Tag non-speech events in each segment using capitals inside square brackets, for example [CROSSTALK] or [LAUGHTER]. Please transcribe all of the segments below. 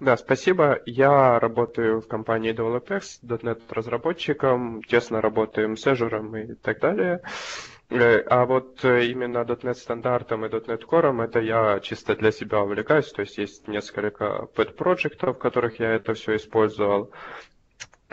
Да, спасибо. Я работаю в компании DevelopX, .NET разработчиком, тесно работаем с Azure и так далее. Э, а вот именно .NET стандартом и .NET Core это я чисто для себя увлекаюсь, то есть есть несколько pet проектов, в которых я это все использовал.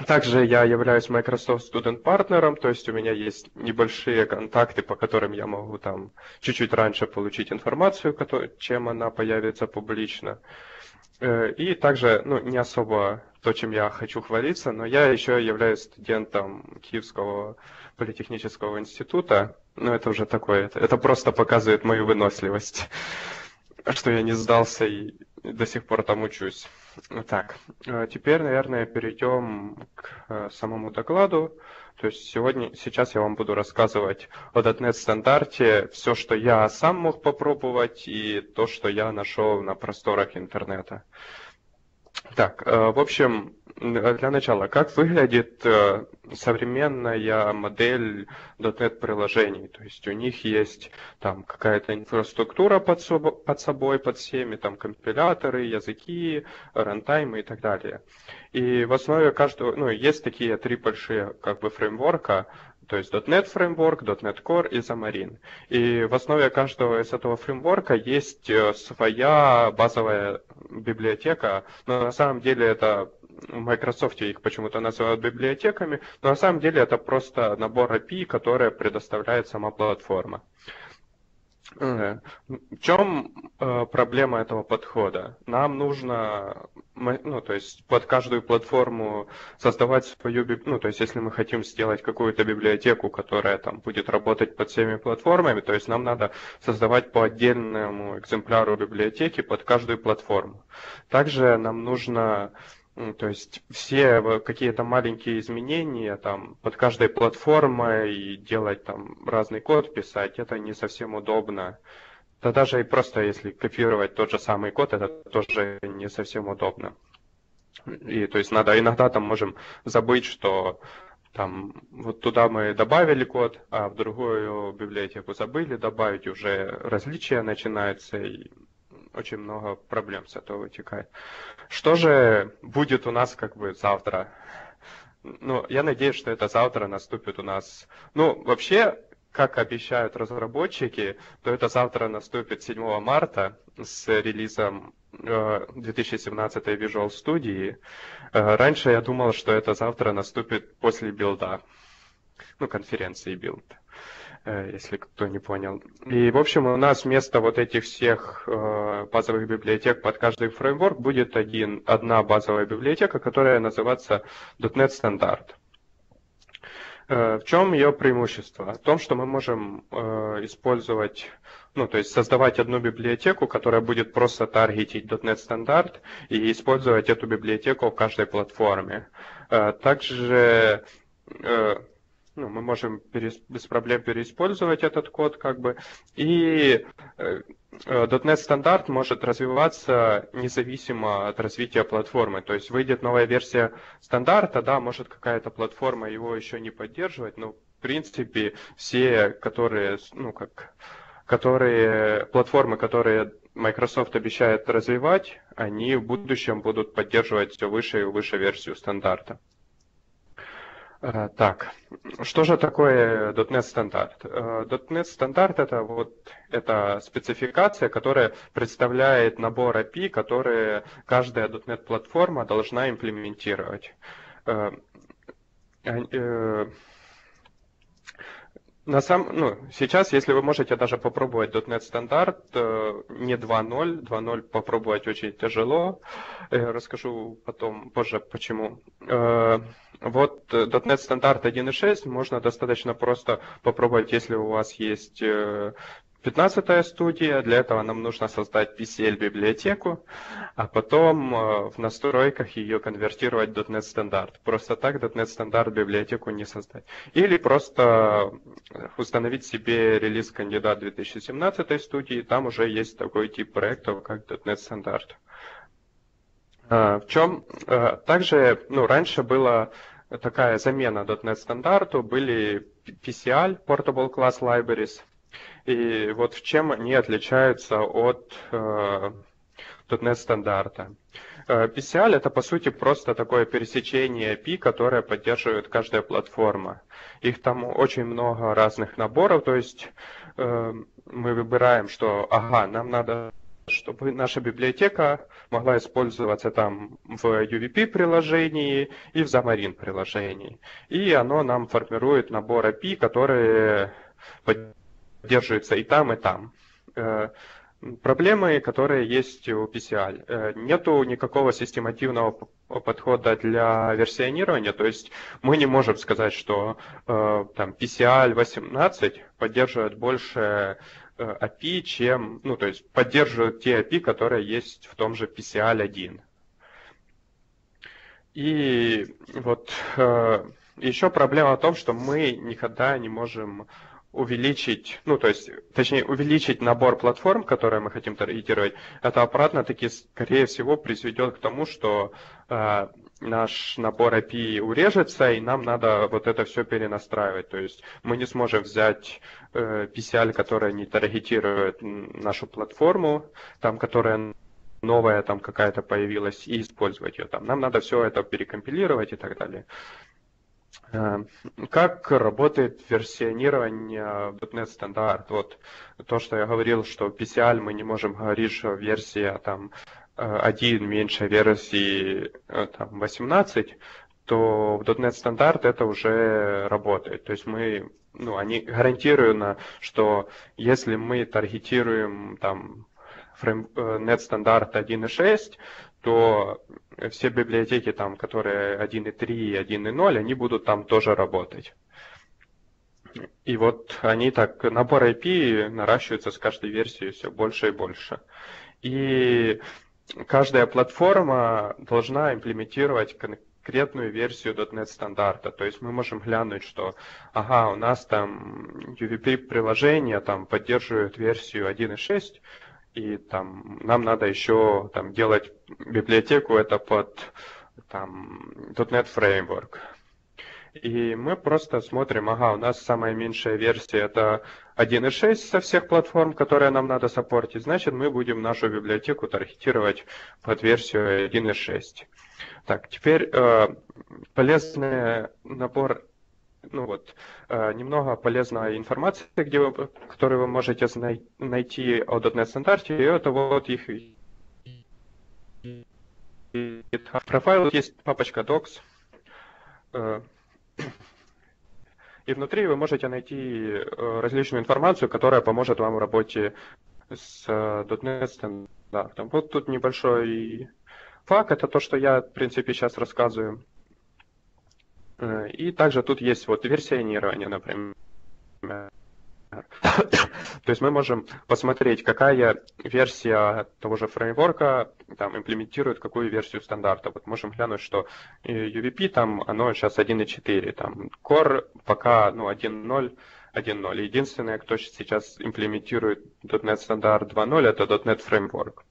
Также я являюсь Microsoft Student партнером, то есть у меня есть небольшие контакты, по которым я могу там чуть-чуть раньше получить информацию, чем она появится публично. Э, и также, ну, не особо то, чем я хочу хвалиться, но я еще являюсь студентом Киевского политехнического института. Ну, это уже такое, это, это просто показывает мою выносливость, [LAUGHS] что я не сдался и до сих пор там учусь. Так, э, теперь, наверное, перейдем к э, самому докладу. То есть сегодня, сейчас я вам буду рассказывать о .NET стандарте, все, что я сам мог попробовать и то, что я нашел на просторах интернета. Так, э, в общем, для начала, как выглядит э, современная модель .NET приложений? То есть у них есть там какая-то инфраструктура под, собой, под собой, под всеми, там компиляторы, языки, рантаймы и так далее. И в основе каждого, ну, есть такие три большие как бы фреймворка, то есть .NET Framework, .NET Core и Xamarin. И в основе каждого из этого фреймворка есть э, своя базовая библиотека, но на самом деле это в Microsoft их почему-то называют библиотеками, но на самом деле это просто набор API, который предоставляет сама платформа. Э, в чем э, проблема этого подхода? Нам нужно, ну, то есть под каждую платформу создавать свою, ну, то есть если мы хотим сделать какую-то библиотеку, которая там будет работать под всеми платформами, то есть нам надо создавать по отдельному экземпляру библиотеки под каждую платформу. Также нам нужно то есть все какие-то маленькие изменения там под каждой платформой и делать там разный код писать, это не совсем удобно. Да даже и просто если копировать тот же самый код, это тоже не совсем удобно. И то есть надо иногда там можем забыть, что там вот туда мы добавили код, а в другую библиотеку забыли добавить, уже различия начинаются, и очень много проблем с этого вытекает. Что же будет у нас как бы завтра? Ну, я надеюсь, что это завтра наступит у нас. Ну, вообще, как обещают разработчики, то это завтра наступит 7 марта с релизом 2017 э, Visual Studio. Э, раньше я думал, что это завтра наступит после Build а, ну, конференции Build. Э, если кто не понял. И, в общем, у нас вместо вот этих всех э, базовых библиотек под каждый фреймворк будет один, одна базовая библиотека, которая называется .NET стандарт. Э, в чем ее преимущество? В том, что мы можем использовать, ну, то есть создавать одну библиотеку, которая будет просто таргетить .NET стандарт и использовать эту библиотеку в каждой платформе. Также ну, мы можем перес, без проблем переиспользовать этот код, как бы, и э, э .NET стандарт может развиваться независимо от развития платформы. То есть выйдет новая версия стандарта, да, может какая-то платформа его еще не поддерживать, но в принципе все, которые, ну, как, которые, платформы, которые Microsoft обещает развивать, они в будущем будут поддерживать все выше и выше версию стандарта. Э, так, что же такое .NET стандарт? Э, .NET стандарт это вот это спецификация, которая представляет набор API, которые каждая .NET платформа должна имплементировать. Э, на сам, ну, сейчас, если вы можете даже попробовать .NET стандарт, не 2.0, 2.0 попробовать очень тяжело. Я расскажу потом, позже, почему. Вот .NET стандарт 1.6 можно достаточно просто попробовать, если у вас есть 15-я студия, для этого нам нужно создать PCL-библиотеку, а потом э, в настройках ее конвертировать в .NET стандарт. Просто так .NET стандарт библиотеку не создать. Или просто установить себе релиз кандидат 2017 студии, там уже есть такой тип проектов, как .NET стандарт. А, в чем э, также, ну, раньше была такая замена .NET стандарту, были PCL, Portable Class Libraries, и вот в чем они отличаются от э, .NET стандарта. PCL это по сути просто такое пересечение API, которое поддерживает каждая платформа. Их там очень много разных наборов, то есть мы выбираем, что ага, нам надо чтобы наша библиотека могла использоваться там в UVP приложении и в Xamarin приложении. И оно нам формирует набор API, которые поддерживаются и там, и там. Э, проблемы, которые есть у PCL. Э, нету никакого системативного подхода для версионирования, то есть мы не можем сказать, что э, там PCL 18 поддерживает больше API, чем, ну, то есть поддерживают те API, которые есть в том же PCL 1. И вот еще проблема в том, что мы никогда не можем увеличить, ну, то есть, точнее, увеличить набор платформ, которые мы хотим таргетировать, это обратно-таки, скорее всего, приведет к тому, что э, наш набор API урежется, и нам надо вот это все перенастраивать. То есть мы не сможем взять э, PCL, которая не таргетирует нашу платформу, там, которая новая там какая-то появилась, и использовать ее там. Нам надо все это перекомпилировать и так далее. Э, как работает версионирование .NET стандарт? Вот то, что я говорил, что PCL мы не можем говорить, что версия там 1 э, меньше версии э, там, 18, то в .NET стандарт это уже работает. То есть мы, ну, они гарантируют, что если мы таргетируем там .NET стандарт 1.6, то все библиотеки, там, которые 1.3 и 1.0, они будут там тоже работать. И вот они так, набор IP наращивается с каждой версией все больше и больше. И каждая платформа должна имплементировать конкретную версию .NET стандарта. То есть мы можем глянуть, что ага, у нас там UVP приложение там поддерживает версию 1.6, и там нам надо еще там делать библиотеку это под там .NET Framework. И мы просто смотрим, ага, у нас самая меньшая версия это 1.6 со всех платформ, которые нам надо саппортить, значит мы будем нашу библиотеку таргетировать под версию 1.6. Так, теперь э, полезный набор ну вот, э, немного полезной информации, где вы, которую вы можете найти о .NET стандарте, и это вот их профайл, есть папочка docs, э, и внутри вы можете найти э, различную информацию, которая поможет вам в работе с .NET стандартом. Вот тут небольшой факт, это то, что я, в принципе, сейчас рассказываю. Э, и также тут есть вот версионирование, например. То есть мы можем посмотреть, какая версия того же фреймворка там, имплементирует какую версию стандарта. Вот можем глянуть, что UVP там оно сейчас 1.4, там Core пока ну, 1.0, 1.0. Единственное, кто сейчас имплементирует .NET стандарт 2.0, это .NET Framework.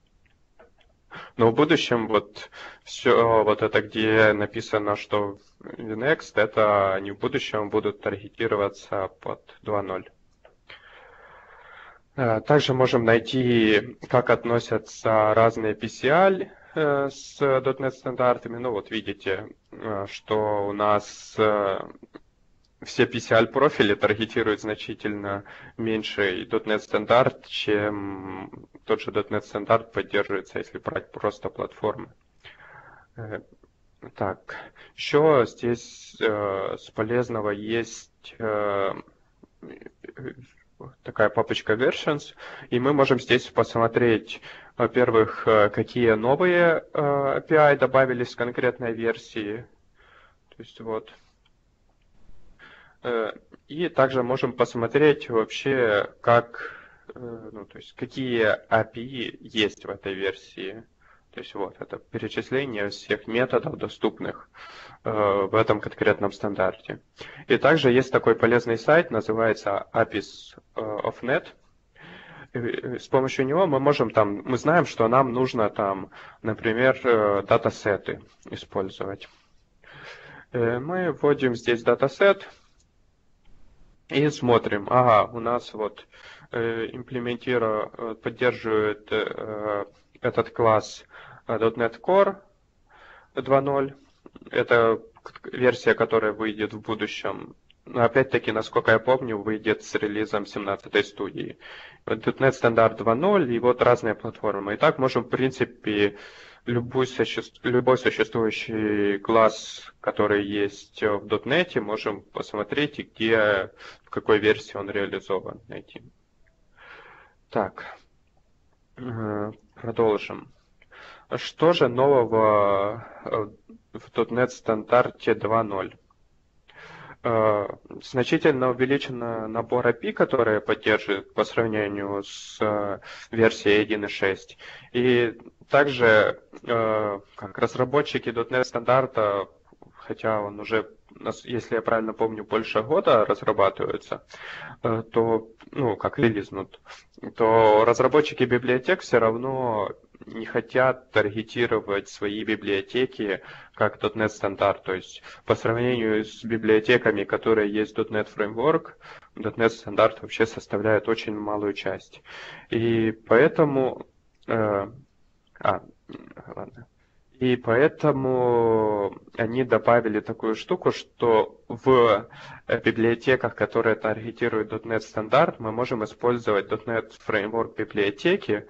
Но в будущем вот все вот это, где написано, что Next, это они в будущем будут таргетироваться под 2.0. Э, также можем найти, как относятся разные PCL э, с .NET стандартами. Ну вот видите, э, что у нас все PCL профили таргетируют значительно меньше .NET стандарт, чем тот же .NET стандарт поддерживается, если брать просто платформы. Э, так, еще здесь э, с полезного есть э, такая папочка versions, и мы можем здесь посмотреть, во-первых, э, какие новые э, API добавились в конкретной версии. То есть вот и также можем посмотреть вообще, как, э, ну, то есть какие API есть в этой версии. То есть вот это перечисление всех методов, доступных э, в этом конкретном стандарте. И также есть такой полезный сайт, называется APIs of Net. с помощью него мы можем там, мы знаем, что нам нужно там, например, датасеты использовать. Мы вводим здесь датасет, и смотрим, ага, у нас вот э, имплементирует, э, поддерживает э, этот класс .NET Core 2.0. Это версия, которая выйдет в будущем. Но опять-таки, насколько я помню, выйдет с релизом 17 студии. .NET стандарт 2.0 и вот разные платформы. И так можем, в принципе, любой, суще... любой существующий класс, который есть в .NET, можем посмотреть, где, в какой версии он реализован, найти. Так, э, продолжим. Что же нового э, в .NET стандарте 2.0? Э, значительно увеличен набор API, которые поддерживает по сравнению с версией 1.6. И также как разработчики .NET стандарта, хотя он уже если я правильно помню, больше года разрабатываются, э, то, ну, как релизнут, то разработчики библиотек все равно не хотят таргетировать свои библиотеки как .NET стандарт. То есть по сравнению с библиотеками, которые есть .NET Framework, .NET стандарт вообще составляет очень малую часть. И поэтому... Э, а, ладно. И поэтому они добавили такую штуку, что в библиотеках, которые таргетируют .NET стандарт, мы можем использовать .NET Framework библиотеки,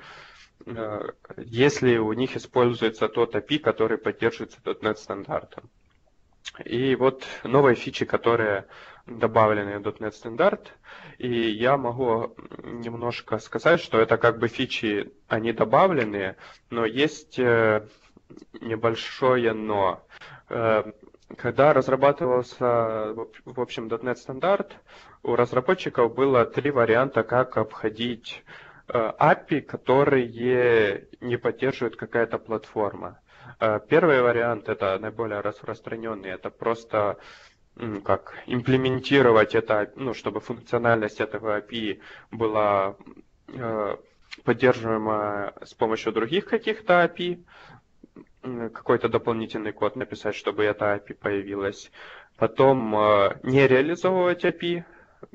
если у них используется тот API, который поддерживается .NET стандартом. И вот новые фичи, которые добавлены в .NET стандарт, и я могу немножко сказать, что это как бы фичи, они добавлены, но есть э, небольшое но. Э, когда разрабатывался, в общем, .NET стандарт, у разработчиков было три варианта, как обходить э, API, которые не поддерживает какая-то платформа. Э, первый вариант, это наиболее распространенный, это просто как имплементировать это, ну, чтобы функциональность этого API была поддерживаема с помощью других каких-то API какой-то дополнительный код написать, чтобы эта API появилась. Потом э, не реализовывать API,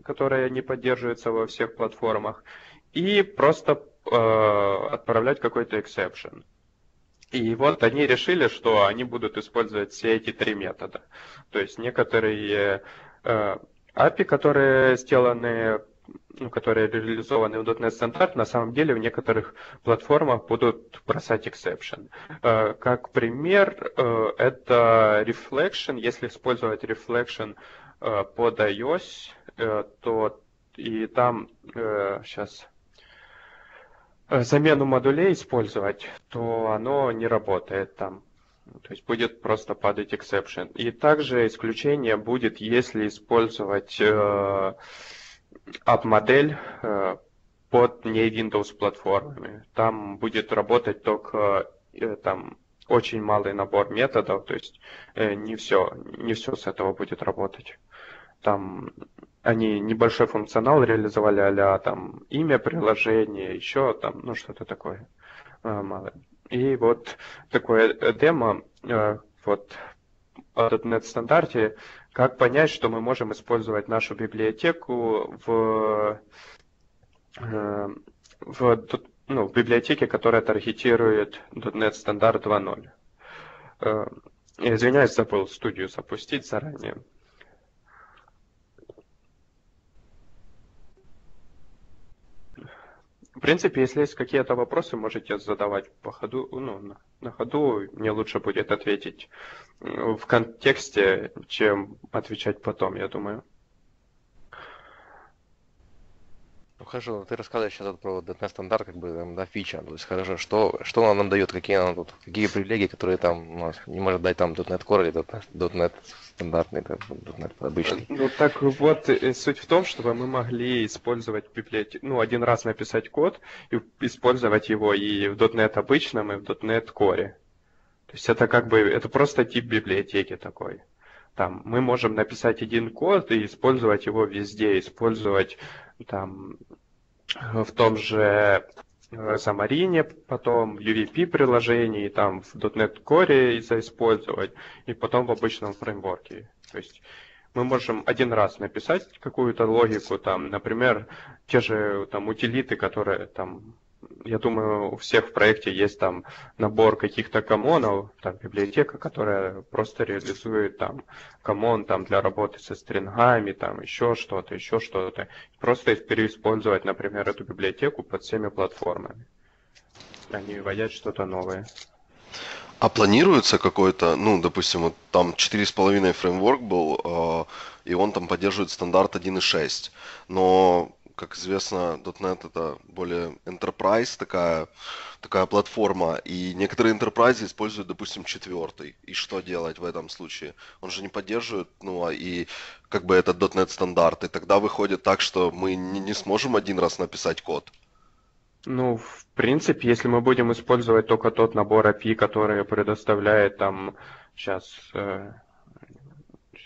которая не поддерживается во всех платформах. И просто э, отправлять какой-то exception. И вот они решили, что они будут использовать все эти три метода. То есть некоторые э, API, которые сделаны ну, которые реализованы в .NET стандарт, на самом деле в некоторых платформах будут бросать exception. Э, как пример, э, это Reflection. Если использовать Reflection э, под iOS, то и там сейчас замену модулей использовать, то оно не работает там. То есть будет просто падать exception. И также исключение будет, если использовать app-модель э, под не Windows платформами. Там будет работать только э, там очень малый набор методов, то есть э, не все, не все с этого будет работать. Там они небольшой функционал реализовали, а там имя приложения, еще там, ну что-то такое малое. И вот такое демо, вот о .NET стандарте как понять, что мы можем использовать нашу библиотеку в, э, в, ну, в библиотеке, которая таргетирует .NET стандарт 2.0? Э, извиняюсь, забыл студию запустить заранее. Принципе, если есть какие-то вопросы, можете задавать по ходу, ну, на, на ходу. Мне лучше будет ответить в контексте, чем отвечать потом, я думаю. Ну хорошо, ты рассказываешь сейчас про .NET стандарт, как бы там, да, фича. То есть хорошо, что, что он нам дает, какие нам тут, какие привилегии, которые там у нас не может дать там .NET Core или .NET, .NET стандартный, .NET обычный. Ну так вот, э, суть в том, чтобы мы могли использовать библиотеку, ну один раз написать код и использовать его и в .NET обычном, и в .NET Core. То есть это как бы, это просто тип библиотеки такой. Там мы можем написать один код и использовать его везде, использовать там в том же Xamarin, э, потом UVP приложении, там в .NET Core использовать, и потом в обычном фреймворке. То есть мы можем один раз написать какую-то логику, там, например, те же там утилиты, которые там я думаю, у всех в проекте есть там набор каких-то комонов, там библиотека, которая просто реализует там комон там для работы со стрингами, там еще что-то, еще что-то. Просто переиспользовать, например, эту библиотеку под всеми платформами, а не вводить что-то новое. А планируется какой-то, ну, допустим, вот там 4,5 фреймворк был, э, и он там поддерживает стандарт 1.6, но как известно, .NET это более enterprise такая, такая платформа, и некоторые enterprise используют, допустим, четвертый. И что делать в этом случае? Он же не поддерживает, ну, а и как бы этот .NET стандарт, и тогда выходит так, что мы не, не сможем один раз написать код. Ну, в принципе, если мы будем использовать только тот набор API, который предоставляет там, сейчас, э,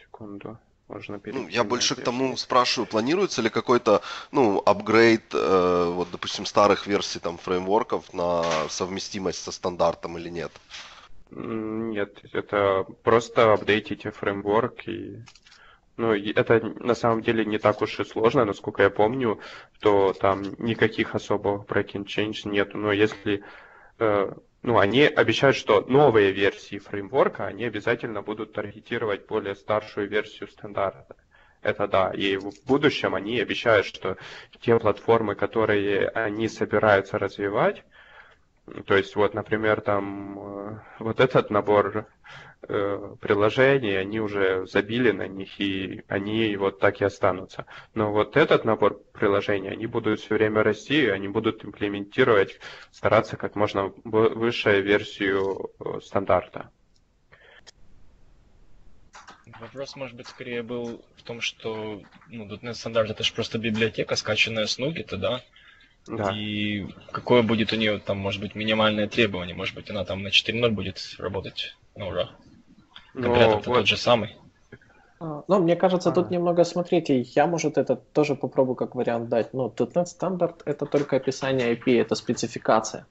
секунду, можно. Ну, я больше к тому спрашиваю, планируется ли какой-то, ну, апгрейд, э, вот, допустим, старых версий там фреймворков на совместимость со стандартом или нет? Нет, это просто апдейтите фреймворк и ну, это на самом деле не так уж и сложно, насколько я помню, то там никаких особых breaking change нет. Но если э, ну, они обещают, что новые версии фреймворка, они обязательно будут таргетировать более старшую версию стандарта. Это да. И в будущем они обещают, что те платформы, которые они собираются развивать, то есть вот, например, там э, вот этот набор приложений, они уже забили на них, и они вот так и останутся. Но вот этот набор приложений, они будут все время расти, и они будут имплементировать, стараться как можно высшую версию э, стандарта. Вопрос, может быть, скорее был в том, что ну, .NET стандарт это же просто библиотека, скачанная с Nugget, да? Да. И какое будет у нее там, может быть, минимальное требование? Может быть, она там на 4.0 будет работать на ура? Компилятор вот... тот же самый. А, ну, мне кажется, тут а. немного, смотрите, я, может, это тоже попробую как вариант дать. Но .NET стандарт — это только описание IP, это спецификация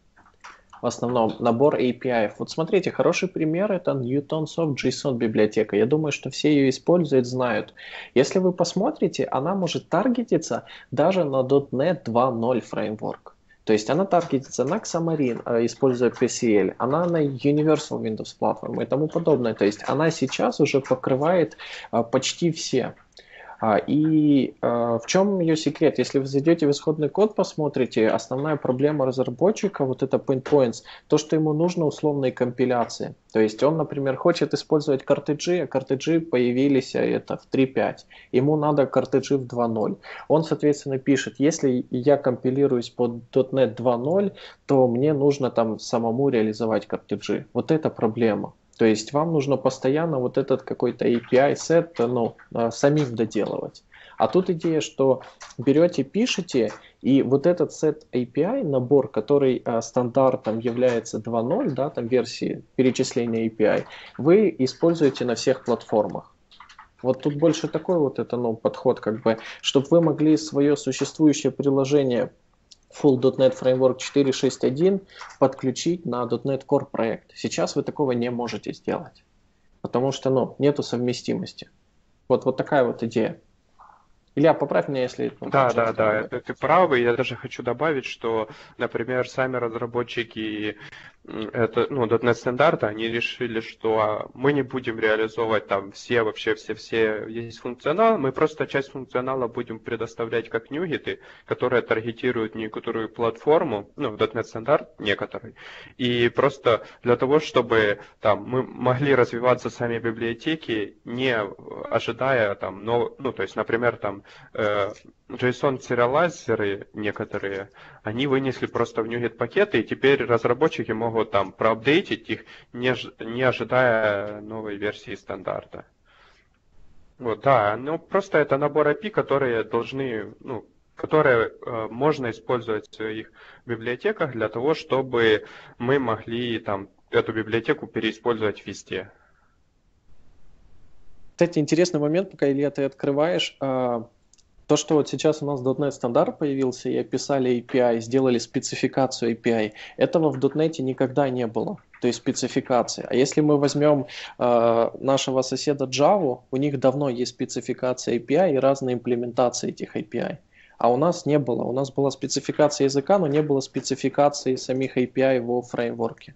в основном набор API. Вот смотрите, хороший пример это Newtonsoft JSON библиотека. Я думаю, что все ее используют, знают. Если вы посмотрите, она может таргетиться даже на .NET 2.0 фреймворк. То есть она таргетится на Xamarin, а, используя PCL, она на Universal Windows Platform и тому подобное. То есть она сейчас уже покрывает а, почти все. А, и а, в чем ее секрет? Если вы зайдете в исходный код, посмотрите, основная проблема разработчика, вот это pain points, то, что ему нужно условной компиляции. То есть он, например, хочет использовать картриджи, а картриджи появились это в 3.5. Ему надо картриджи в 2.0. Он, соответственно, пишет, если я компилируюсь под .NET 2.0, то мне нужно там самому реализовать картриджи. Вот это проблема. То есть вам нужно постоянно вот этот какой-то API-сет ну, а, самим доделывать. А тут идея, что берете, пишете, и вот этот сет API, набор, который э, стандартом является 2.0, да, там версии перечисления API, вы используете на всех платформах. Вот тут больше такой вот это, ну, подход, как бы, чтобы вы могли свое существующее приложение Full.NET Framework 4.6.1 подключить на .NET Core проект. Сейчас вы такого не можете сделать, потому что ну, нету совместимости. Вот, вот такая вот идея. Илья, поправь меня, если... Ну, да, да, да, это ты прав, я даже хочу добавить, что, например, сами разработчики это, ну, .NET стандарта, они решили, что а, мы не будем реализовывать там все, вообще все-все есть функционал, мы просто часть функционала будем предоставлять как нюгиты, которые таргетируют некоторую платформу, ну, .NET стандарт некоторый, и просто для того, чтобы там мы могли развиваться сами библиотеки, не ожидая там, ну, ну то есть, например, там э, JSON сериалайзеры некоторые, они вынесли просто в NuGet пакеты, и теперь разработчики могут там проапдейтить их, не, не ожидая новой версии стандарта. Вот, да, ну просто это набор API, которые должны, ну, которые э, можно использовать в своих библиотеках для того, чтобы мы могли там эту библиотеку переиспользовать везде. Кстати, интересный момент, пока, Илья, ты открываешь. А, то, что вот сейчас у нас .NET стандарт появился и описали API, сделали спецификацию API, этого в .NET никогда не было, то есть спецификация. А если мы возьмем э, нашего соседа Java, у них давно есть спецификация API и разные имплементации этих API. А у нас не было. У нас была спецификация языка, но не было спецификации самих API во фреймворке.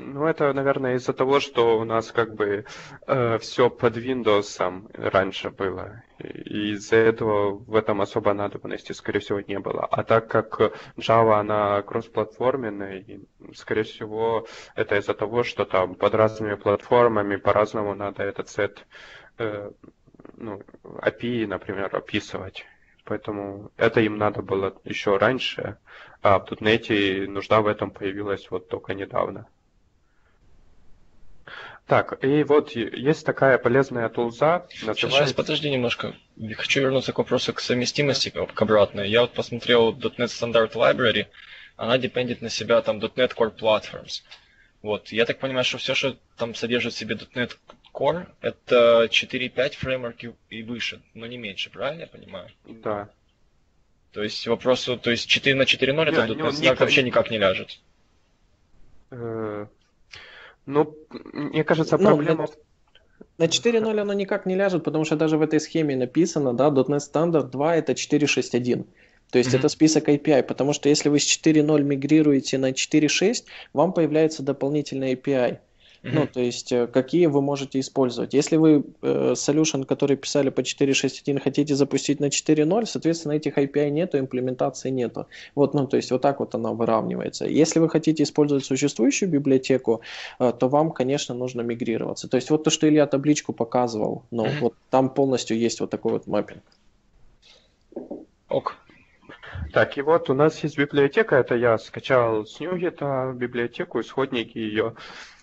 Ну, это, наверное, из-за того, что у нас как бы э, все под Windows раньше было. И из-за этого в этом особо надобности, скорее всего, не было. А так как Java, она кроссплатформенная, скорее всего, это из-за того, что там под разными платформами по-разному надо этот сет э, ну, API, например, описывать. Поэтому это им надо было еще раньше, а в .NET нужда в этом появилась вот только недавно. Так, и вот есть такая полезная тулза, называется... Сейчас, подожди немножко. Хочу вернуться к вопросу к совместимости, к обратной. Я вот посмотрел .NET Standard Library, она депендит на себя там .NET Core Platforms. Вот, я так понимаю, что все, что там содержит в себе .NET Core, это 4.5 фреймворки и выше, но не меньше, правильно я понимаю? Да. То есть вопросу, то есть 4 на 4.0 это .NET Standard вообще никак не ляжет? Ну, мне кажется, ну, проблема... На 4.0 оно никак не ляжет, потому что даже в этой схеме написано, да, .NET Standard 2 это 4.6.1. То есть mm-hmm. это список API, потому что если вы с 4.0 мигрируете на 4.6, вам появляется дополнительный API. Mm-hmm. Ну, то есть, э, какие вы можете использовать. Если вы э, solution, который писали по 4.6.1, хотите запустить на 4.0, соответственно, этих API нету, имплементации нету. Вот, ну, то есть, вот так вот она выравнивается. Если вы хотите использовать существующую библиотеку, э, то вам, конечно, нужно мигрироваться. То есть, вот то, что Илья табличку показывал, ну, mm-hmm. вот там полностью есть вот такой вот маппинг. Ок. Так, и вот у нас есть библиотека, это я скачал с Ньюгета библиотеку, исходники ее.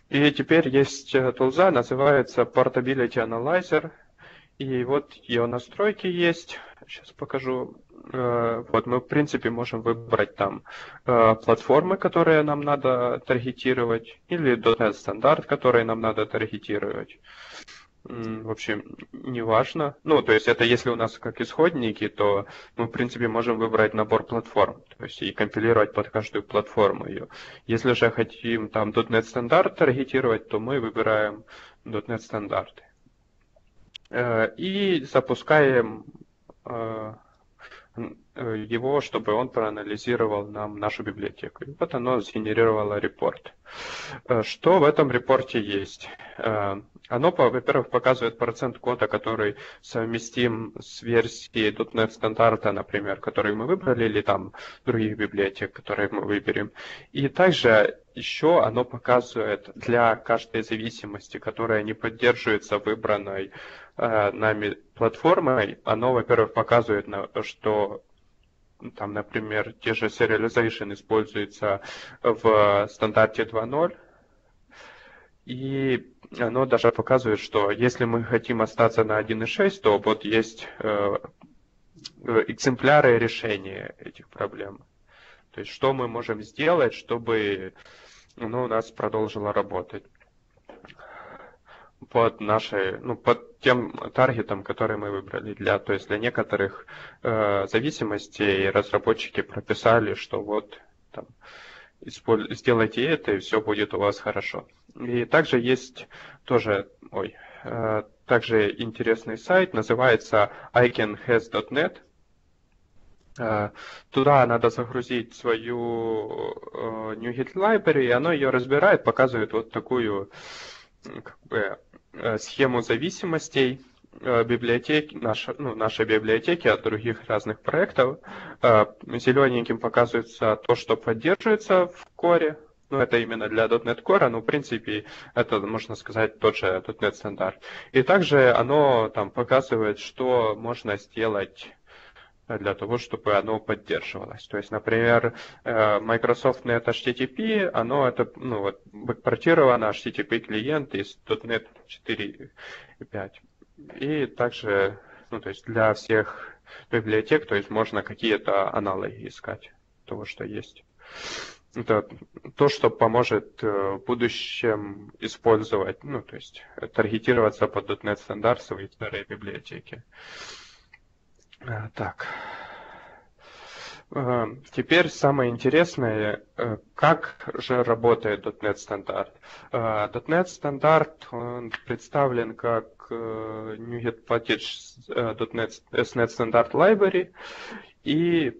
И теперь есть э, тулза, называется Portability Analyzer. И вот ее настройки есть. Сейчас покажу. Э, вот мы, в принципе, можем выбрать там э, платформы, которые нам надо таргетировать, или .NET стандарт, который нам надо таргетировать в общем, не важно. Ну, то есть это если у нас как исходники, то мы, в принципе, можем выбрать набор платформ, то есть и компилировать под каждую платформу ее. Если же хотим там .NET стандарт таргетировать, то мы выбираем .NET стандарты. Э, и запускаем Э, его, чтобы он проанализировал нам нашу библиотеку. И вот оно сгенерировало репорт. Э, что в этом репорте есть? Э, оно, во-первых, показывает процент кода, который совместим с версией .NET стандарта, например, который мы выбрали, или там других библиотек, которые мы выберем. И также еще оно показывает для каждой зависимости, которая не поддерживается выбранной э, нами платформой, оно, во-первых, показывает, что там, например, те же serialization используются в стандарте 2.0, и оно даже показывает, что если мы хотим остаться на 1.6, то вот есть э, экземпляры решения этих проблем. То есть что мы можем сделать, чтобы оно у нас продолжило работать под нашей, ну, под тем таргетом, который мы выбрали. Для, то есть для некоторых э, зависимостей разработчики прописали, что вот там, сделайте это, и все будет у вас хорошо. И также есть тоже, ой, э, также интересный сайт, называется iCanHas.net. Э, туда надо загрузить свою э, NuGet Library, и оно ее разбирает, показывает вот такую как бы, схему зависимостей э, библиотеки, наша, ну, нашей библиотеки от других разных проектов. Э, Зелененьким показывается то, что поддерживается в коре. Ну, это именно для .NET Core, но в принципе это, можно сказать, тот же .NET стандарт. И также оно там показывает, что можно сделать для того, чтобы оно поддерживалось. То есть, например, э, Microsoft Net HTTP, оно это, ну, вот, бэкпортировано HTTP клиент из .NET 4.5. И также, ну, то есть для всех библиотек, то есть можно какие-то аналоги искать того, что есть. Это то, что поможет э, в будущем использовать, ну, то есть таргетироваться под .NET стандарт свои старые библиотеки. Так. Теперь самое интересное, э, как же работает .NET стандарт. .NET стандарт он представлен как э, NuGet Package .NET SNET Standard Library и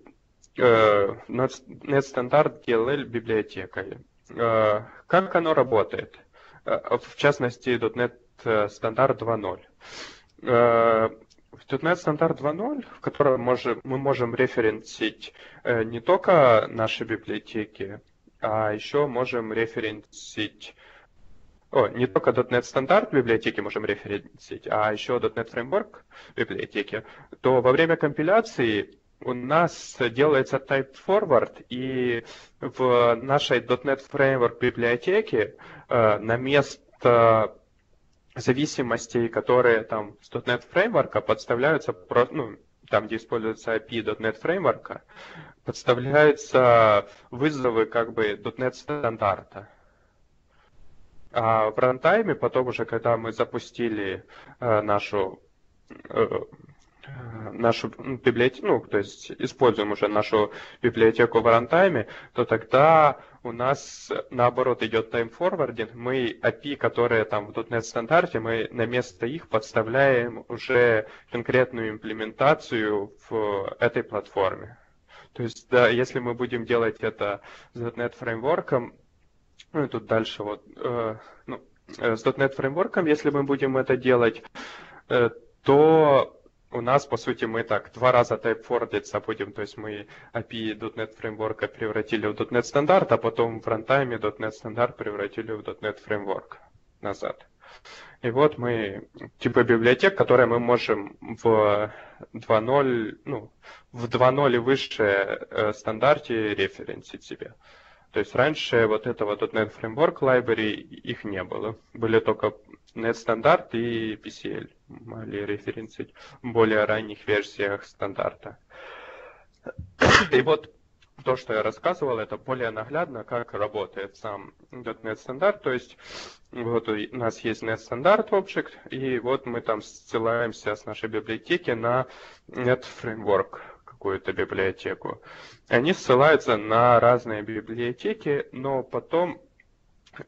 .NET стандарт DLL библиотекой. Как оно работает? В частности, .NET стандарт 2.0. .NET стандарт 2.0, в котором можем, мы можем референсить э, не только наши библиотеки, а еще можем референсить о, не только .NET стандарт библиотеки можем референсить, а еще .NET Framework библиотеки, то во время компиляции у нас делается type forward, и в нашей .NET Framework библиотеке э, на место зависимостей, которые там с .NET фреймворка подставляются, ну, там, где используется API .NET фреймворка, подставляются вызовы как бы .NET стандарта. А в рантайме, потом уже, когда мы запустили э, нашу э, нашу библиотеку, ну, то есть используем уже нашу библиотеку в рантайме, то тогда у нас наоборот идет таймфорвардинг. Мы API, которые там в .NET стандарте, мы на место их подставляем уже конкретную имплементацию в этой платформе. То есть, да, если мы будем делать это с .NET фреймворком, ну и тут дальше вот, э, ну, э, с .NET фреймворком, если мы будем это делать, э, то у нас, по сути, мы так два раза тайпфордиться будем, то есть мы API .NET фреймворка превратили в .NET стандарт, а потом в рантайме .NET стандарт превратили в .NET фреймворк назад. И вот мы типа библиотек, которые мы можем в 2.0, ну, в 2.0 и выше э, стандарте референсить себе. То есть раньше вот этого .NET Framework Library их не было. Были только .NET стандарт и PCL могли референсить в более ранних версиях стандарта. И вот то, что я рассказывал, это более наглядно, как работает сам .NET стандарт. То есть вот у нас есть .NET стандарт Object, и вот мы там ссылаемся с нашей библиотеки на .NET Framework какую-то библиотеку. Они ссылаются на разные библиотеки, но потом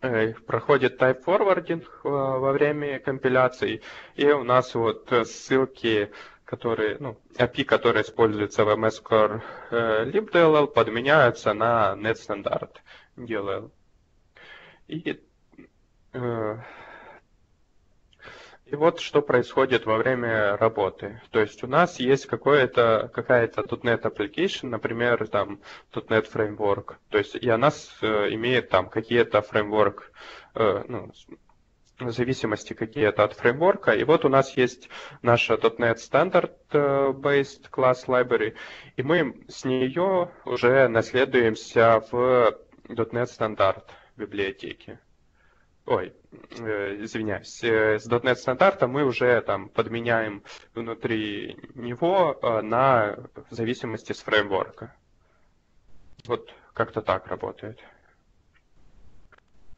Э, проходит type forwarding э, во время компиляции, и у нас вот ссылки, которые, ну, API, которые используются в MS Core э, libdll, подменяются на net стандарт DLL. И и вот что происходит во время работы. То есть у нас есть какое-то, какая-то .NET application, например, там .NET Framework. То есть и она э, имеет там какие-то фреймворк, э, ну, зависимости какие-то от фреймворка. И вот у нас есть наша .NET Standard Based Class Library, и мы с нее уже наследуемся в .NET стандарт библиотеки ой, э, извиняюсь, э, с .NET стандарта мы уже там подменяем внутри него э, на зависимости с фреймворка. Вот как-то так работает.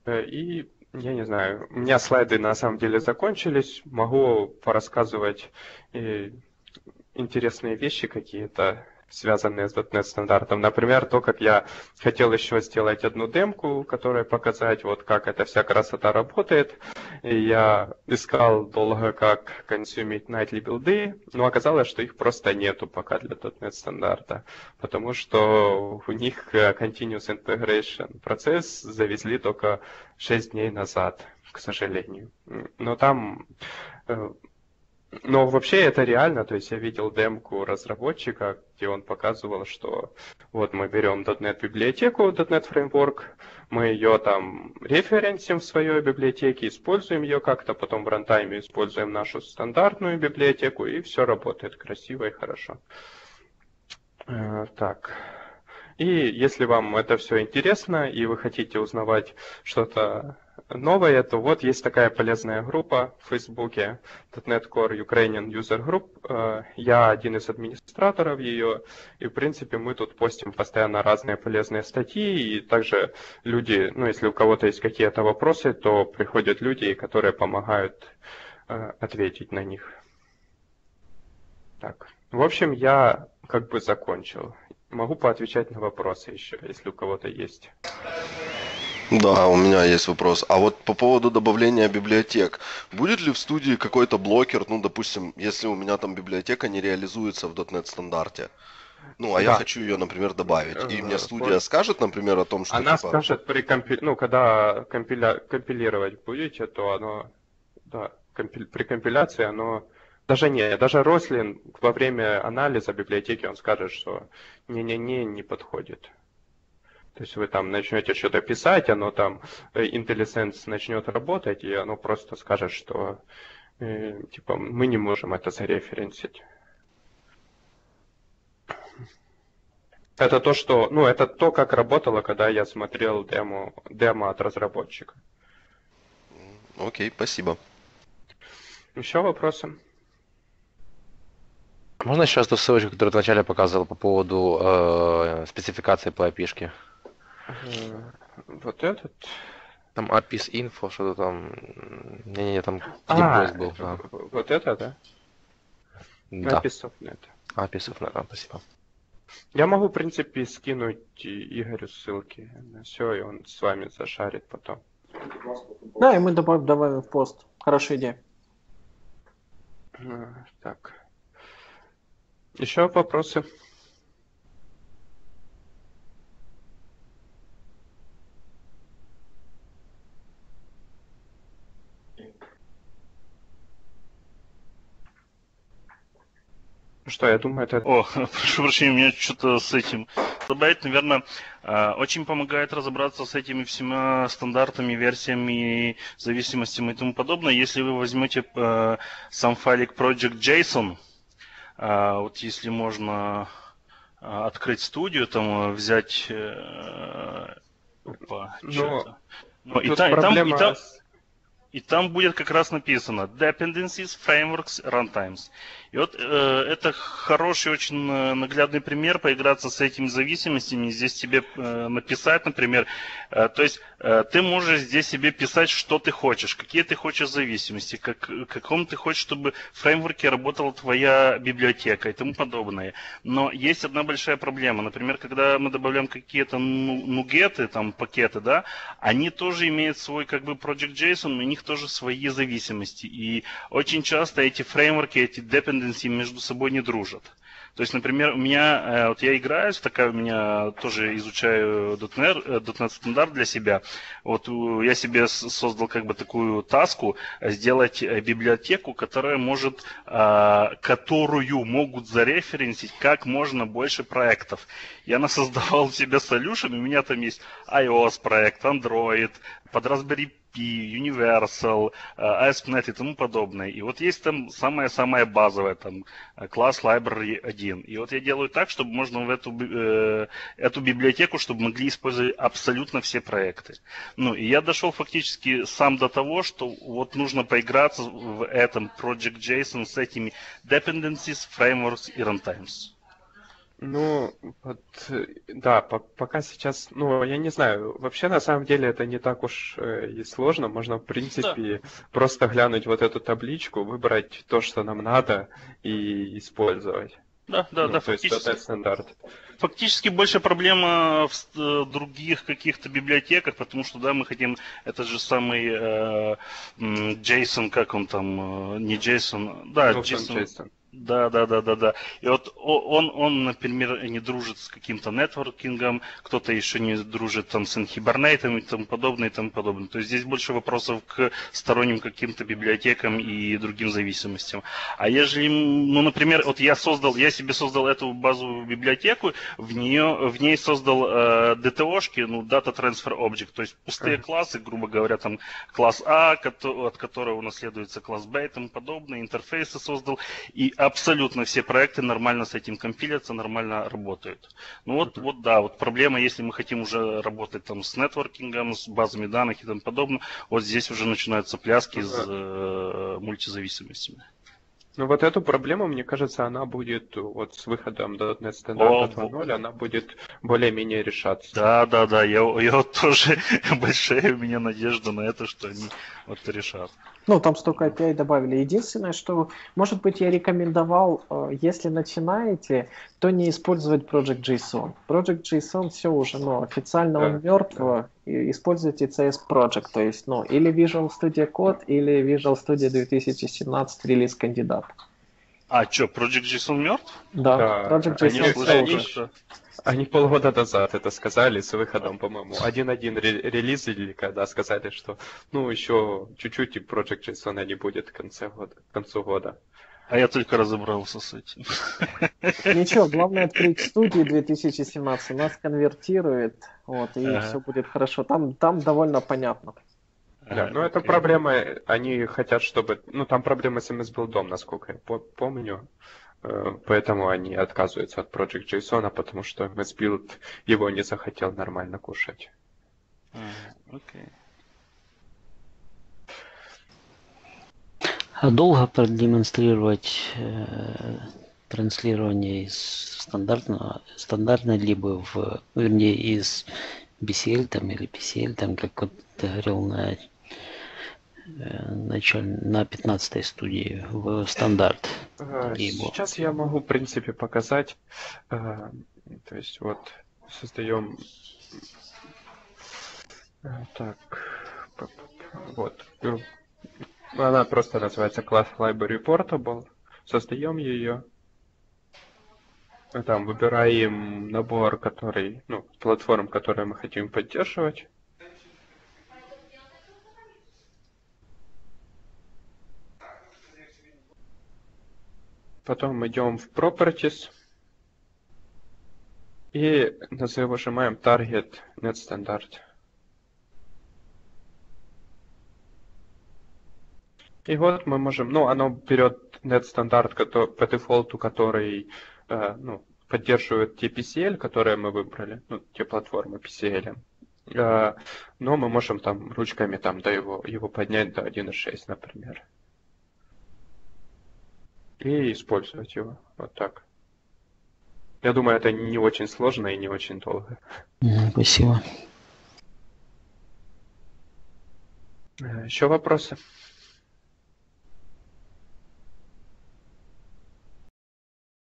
И я не знаю, у меня слайды на самом деле закончились. Могу порассказывать интересные вещи какие-то связанные с .NET стандартом. Например, то, как я хотел еще сделать одну демку, которая показать, вот как эта вся красота работает. И я искал долго, как консумить nightly билды, но оказалось, что их просто нету пока для .NET стандарта, потому что у них continuous integration процесс завезли только 6 дней назад, к сожалению. Но там э, но вообще это реально, то есть я видел демку разработчика, где он показывал, что вот мы берем .NET библиотеку, .NET Framework, мы ее там референсим в своей библиотеке, используем ее как-то, потом в рантайме используем нашу стандартную библиотеку, и все работает красиво и хорошо. Э, так. И если вам это все интересно, и вы хотите узнавать что-то новое, то вот есть такая полезная группа в Фейсбуке, .NET Core Ukrainian User Group. Я один из администраторов ее, и в принципе мы тут постим постоянно разные полезные статьи, и также люди, ну если у кого-то есть какие-то вопросы, то приходят люди, которые помогают э, ответить на них. Так, в общем, я как бы закончил. Могу поотвечать на вопросы еще, если у кого-то есть. Да, у меня есть вопрос. А вот по поводу добавления библиотек. Будет ли в студии какой-то блокер, ну, допустим, если у меня там библиотека не реализуется в .NET стандарте? Ну, а да. я хочу ее, например, добавить. И мне э, студия вот. скажет, например, о том, что... Она типа... скажет, при компи... ну, когда компиля... компилировать будете, то оно... Да, компи... при компиляции оно... Даже не, даже Рослин во время анализа библиотеки он скажет, что не-не-не, не подходит. То есть вы там начнете что-то писать, оно там э, IntelliSense начнет работать, и оно просто скажет, что э, типа мы не можем это зареференсить. Это то, что, ну, это то, как работало, когда я смотрел демо, демо от разработчика. Окей, спасибо. Еще вопросы? Можно еще раз ту ссылочку, которую ты вначале показывал по поводу э, спецификации по API? -шке? Вот этот. Там APIS Info, что-то там. Не-не-не, там а, был. Да. Вот это, да? Да. APIS Net. APIS Net, да, спасибо. Я могу, в принципе, скинуть Игорю ссылки на все, и он с вами зашарит потом. Да, и мы добавим, добавим в пост. Хорошая идея. А, так. Еще вопросы? Что, я думаю, это... О, [LAUGHS] прошу прощения, у меня что-то с этим добавить, наверное, а, очень помогает разобраться с этими всеми стандартами, версиями, зависимостями и тому подобное. Если вы возьмете а, сам файлик project.json, вот если можно открыть студию, там взять... Э, опа, что-то. Ну, и, та, и, там, и, там, и там будет как раз написано Dependencies, Frameworks, Runtimes. И вот э, это хороший, очень э, наглядный пример поиграться с этими зависимостями. Здесь тебе э, написать, например, э, то есть э, ты можешь здесь себе писать, что ты хочешь, какие ты хочешь зависимости, как, каком ты хочешь, чтобы в фреймворке работала твоя библиотека и тому подобное. Но есть одна большая проблема. Например, когда мы добавляем какие-то ну, нугеты, там пакеты, да, они тоже имеют свой как бы Project.json, у них тоже свои зависимости. И очень часто эти фреймворки, эти dependencies dependency между собой не дружат. То есть, например, у меня, э, вот я играю, такая у меня тоже изучаю .NET, э, .NET стандарт для себя. Вот я себе создал как бы такую таску сделать э, библиотеку, которая может, которую могут зареференсить как можно больше проектов. Я насоздавал себе solution, у меня там есть iOS проект, Android, под Raspberry Universal, э, ASP.NET и тому подобное. И вот есть там самая-самая базовая, там, э, класс Library 1. И вот я делаю так, чтобы можно в эту, э, эту библиотеку, чтобы могли использовать абсолютно все проекты. Ну, и я дошел фактически сам до того, что вот нужно поиграться в этом Project.json с этими dependencies, frameworks и runtimes. Ну, вот, да, по пока сейчас, ну, я не знаю, вообще на самом деле это не так уж э, и сложно, можно в принципе да. просто глянуть вот эту табличку, выбрать то, что нам надо и использовать. Да, да, ну, да, то фактически. Есть это стандарт. Фактически больше проблема в э, других каких-то библиотеках, потому что, да, мы хотим этот же самый э, как он там, э, не JSON, да, JSON. Да, да, да, да, да. И вот он, он, например, не дружит с каким-то нетворкингом, кто-то еще не дружит там с инхибернейтом и тому подобное, и тому подобное. То есть здесь больше вопросов к сторонним каким-то библиотекам и другим зависимостям. А если, ну, например, вот я создал, я себе создал эту базовую библиотеку, в нее, в ней создал э, DTO-шки, ну, Data Transfer Object, то есть пустые uh-huh. классы, грубо говоря, там класс А, от которого унаследуется класс Б и тому подобное, интерфейсы создал, и абсолютно все проекты нормально с этим компилятся, нормально работают. Ну вот, вот да, вот проблема, если мы хотим уже работать там с нетворкингом, с базами данных и тому подобное, вот здесь уже начинаются пляски mm-hmm. с э, мультизависимостями. Ну вот эту проблему, мне кажется, она будет вот с выходом .NET стандарта 2.0, она будет более-менее решаться. Да, да, да, я, я вот тоже [LAUGHS] большая у меня надежда на это, что они вот решат. Ну, там столько API добавили. Единственное, что, может быть, я рекомендовал, э, если начинаете, то не использовать Project JSON. Project JSON все уже, ну, официально он да, мертв. Да. Используйте CS Project, то есть, ну, или Visual Studio Code, или Visual Studio 2017 релиз кандидат. А, что, Project JSON мертв? Да, да. Project JSON они, они, уже. Они полгода назад это сказали с выходом, по-моему, один-один релиз или когда сказали, что ну еще чуть-чуть и Project JSON не будет к концу года. К концу года. А я только разобрался с этим. Ничего, главное открыть студию 2017, нас конвертирует, вот, и ага. все будет хорошо. Там, там довольно понятно. Да, ну это проблема, они хотят, чтобы... Ну там проблема с MS Build, насколько я помню. Э, поэтому они отказываются от Project JSON, потому что MS Build его не захотел нормально кушать. Окей. А долго продемонстрировать э, транслирование из стандартного, стандартной либо в, вернее, из BCL там или PCL, там, как вот ты говорил, на Э, началь... на 15 студии в стандарт. Сейчас я могу, в принципе, показать. Э, то есть вот создаем... Э, так. Вот. Она просто называется класс Library Portable. Создаем ее. Там выбираем набор, который, ну, платформ, которые мы хотим поддерживать. Потом идем в Properties. И нажимаем Target Net Standard. И вот мы можем, ну, оно берет net стандарт по дефолту, который э, ну, поддерживает те PCL, которые мы выбрали, ну, те платформы PCL. Э, но мы можем там ручками там до его, его поднять до 1.6, например и использовать его. Вот так. Я думаю, это не очень сложно и не очень долго. Спасибо. Э, Еще вопросы?